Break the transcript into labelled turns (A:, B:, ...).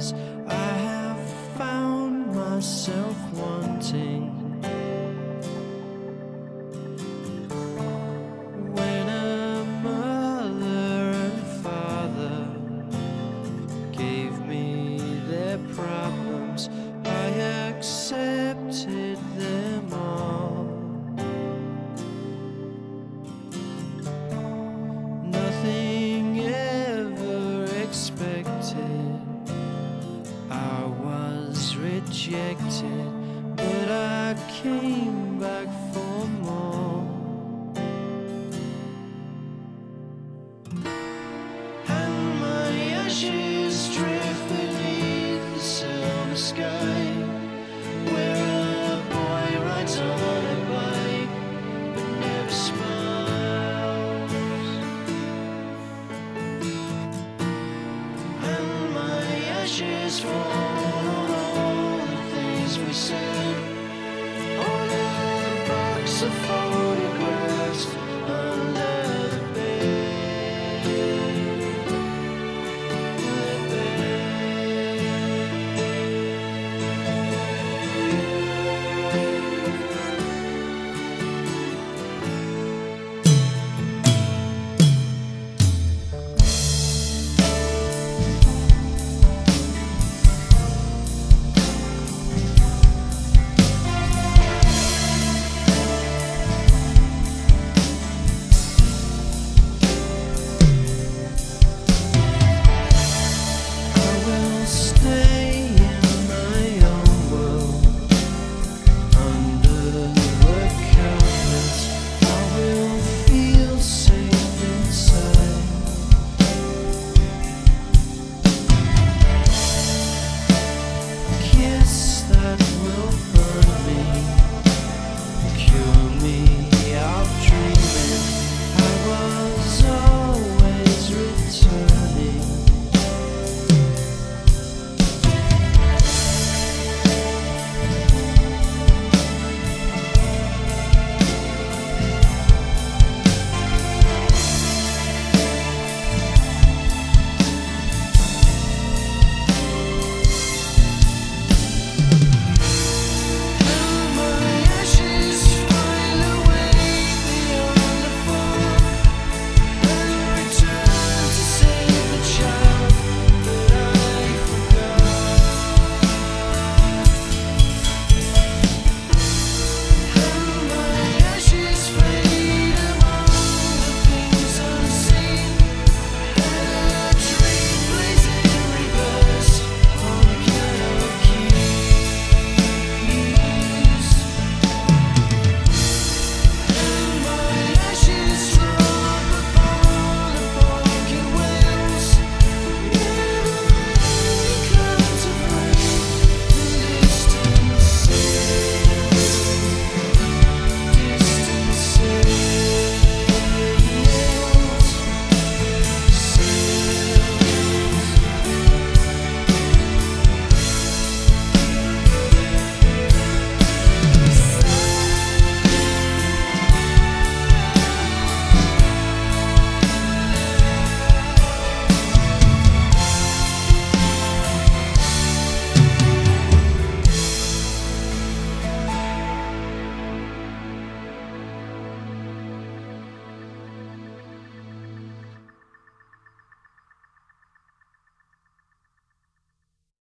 A: I have found myself wanting. When a mother and father gave me their problems, I accepted them all. Rejected, but I came back for more. And my ashes drift beneath the silver sky,